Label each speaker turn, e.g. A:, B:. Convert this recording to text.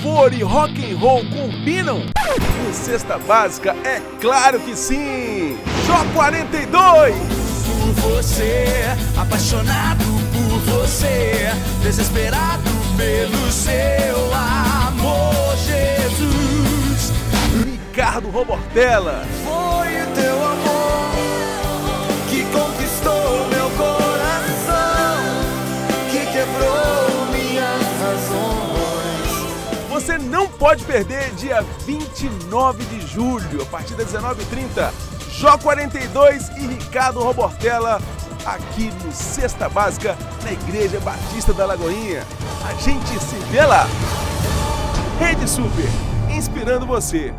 A: louvor e rock and roll combinam? No Cesta Básica, é claro que sim! Jó 42!
B: Por você, apaixonado por você, desesperado pelo seu amor, Jesus.
A: Ricardo Robortella.
B: Foi o teu amor
A: não pode perder dia 29 de julho, a partir das 19h30. Jó 42 e Ricardo Robortella aqui no Sexta Básica, na Igreja Batista da Lagoinha. A gente se vê lá. Rede Super, inspirando você.